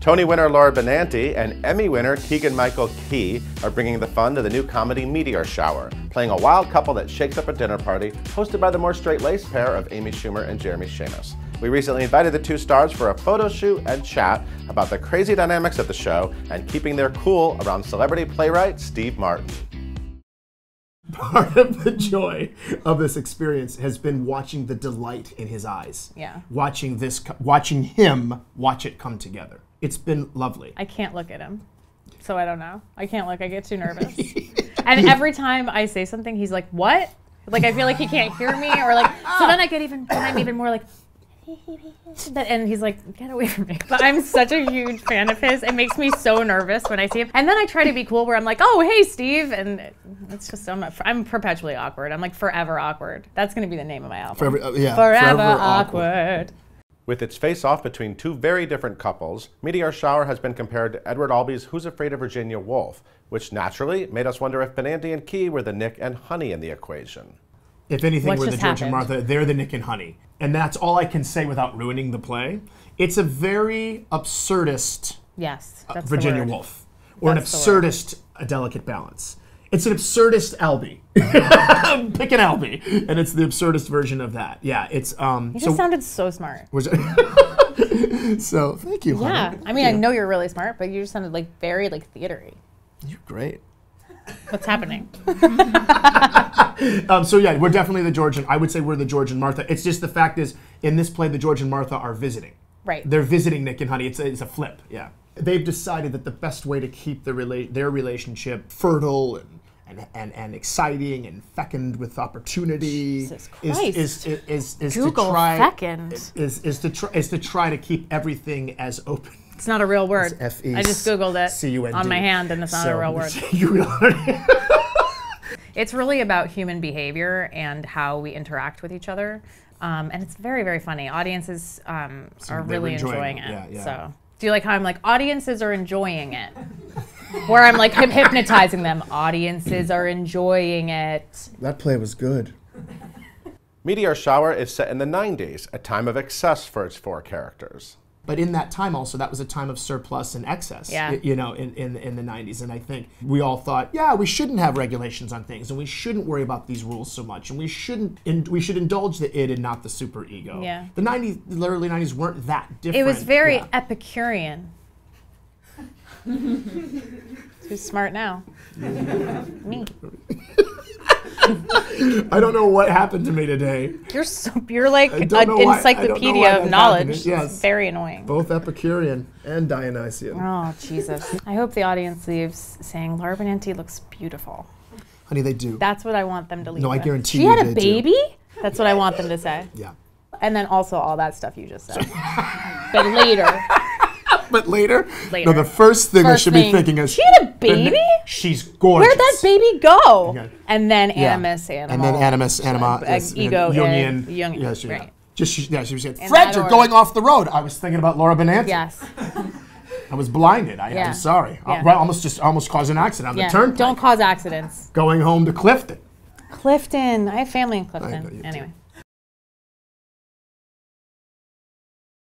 Tony winner Laura Benanti and Emmy winner Keegan Michael Key are bringing the fun to the new comedy Meteor Shower, playing a wild couple that shakes up a dinner party hosted by the more straight-laced pair of Amy Schumer and Jeremy Shamos. We recently invited the two stars for a photo shoot and chat about the crazy dynamics of the show and keeping their cool around celebrity playwright Steve Martin. part of the joy of this experience has been watching the delight in his eyes. Yeah. Watching this, watching him watch it come together. It's been lovely. I can't look at him. So I don't know. I can't look. I get too nervous. and every time I say something, he's like, "What?" Like I feel like he can't hear me, or like. So then I get even. Then I'm even more like. And he's like, "Get away from me!" But I'm such a huge fan of his. It makes me so nervous when I see him. And then I try to be cool, where I'm like, "Oh, hey, Steve," and it's just I'm, I'm perpetually awkward. I'm like forever awkward. That's gonna be the name of my album. Forever, uh, yeah, Forever, forever awkward. With its face off between two very different couples, Meteor Shower has been compared to Edward Albee's Who's Afraid of Virginia Woolf, which naturally made us wonder if Benanti and Key were the Nick and Honey in the equation. If anything, What we're the just George and? Martha. They're the Nick and Honey, and that's all I can say without ruining the play. It's a very absurdist Yes, that's Uh, Virginia. Woolf, or That's an the absurdist, a delicate balance. It's an absurdist Albee. Pick an Albee, and it's the absurdist version of that. Yeah, it's um. You so just sounded so smart. was it? so thank you. honey. Yeah, I mean, I know you're really smart, but you just sounded like very like theatery. You're great. What's happening? Um, so yeah, we're definitely the George and I would say we're the George and Martha. It's just the fact is in this play the George and Martha are visiting. Right. They're visiting Nick and Honey. It's a, it's a flip. Yeah. They've decided that the best way to keep the rela- their relationship fertile and, and, and, and exciting and fecund with opportunity is, is, is, is, is to try fecund. is, is to try is to try to keep everything as open. It's not a real word. F E I just googled it C-U-N-D. on my hand, and it's not So- a real word. It's really about human behavior and how we interact with each other, um, and it's very very funny. Audiences um, are really enjoying enjoying it. it. Yeah, yeah. So do you like how I'm like audiences are enjoying it? Where I'm like hyp- hypnotizing them. Audiences are enjoying it. that play was good. Meteor Shower is set in the 90s, a time of excess for its four characters. But in that time, also, that was a time of surplus and excess. Yeah. You know, in, in, in the 90s. And I think we all thought, yeah, we shouldn't have regulations on things, and we shouldn't worry about these rules so much, and we shouldn't, in, we should indulge the id and not the super ego. Yeah. The 90s, the early 90s weren't that different. It was very Yeah. Epicurean. Who's smart now? Me. I don't know what happened to me today. You're so you're like an why- I don't know encyclopedia of knowledge. happened. It's Yes. very annoying. Both Epicurean and Dionysian. Oh Jesus! I hope the audience leaves saying Laura Benanti looks beautiful. Honey, they do. That's what I want them to leave. No, I guarantee she you had a they do. baby. That's what I want them to say. yeah. And then also all that stuff you just said. but later, But later, Later. no, the first thing I should thing, be thinking is she had a baby. She's gorgeous. Where'd that baby go? Okay. And then Yeah. animus, animal. And then animus, anima, uh, is- ego, Jungian. and Jungian, Yes, yeah. right. Just she, yeah, she was saying, In Fred, you're order. going off the road. I was thinking about Laura Benanti. Yes. I was blinded. I, Yeah. I'm sorry. I, Yeah. right, almost just almost caused an accident on Yeah. the turnpike. Don't cause accidents. Going home to Clifton. Clifton. I have family in Clifton. know you do. Anyway.